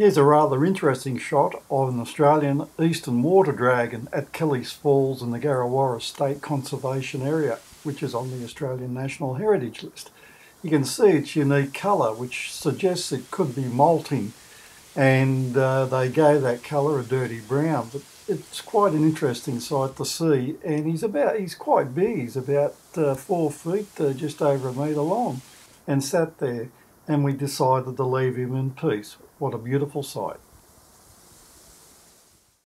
Here's a rather interesting shot of an Australian eastern water dragon at Kelly's Falls in the Garrawarra State Conservation Area, which is on the Australian National Heritage List. You can see its unique colour, which suggests it could be molting, and uh, they gave that colour a dirty brown. But it's quite an interesting sight to see, and he's about he's quite big. He's about uh, four feet, uh, just over a metre long, and sat there. And we decided to leave him in peace. What a beautiful sight.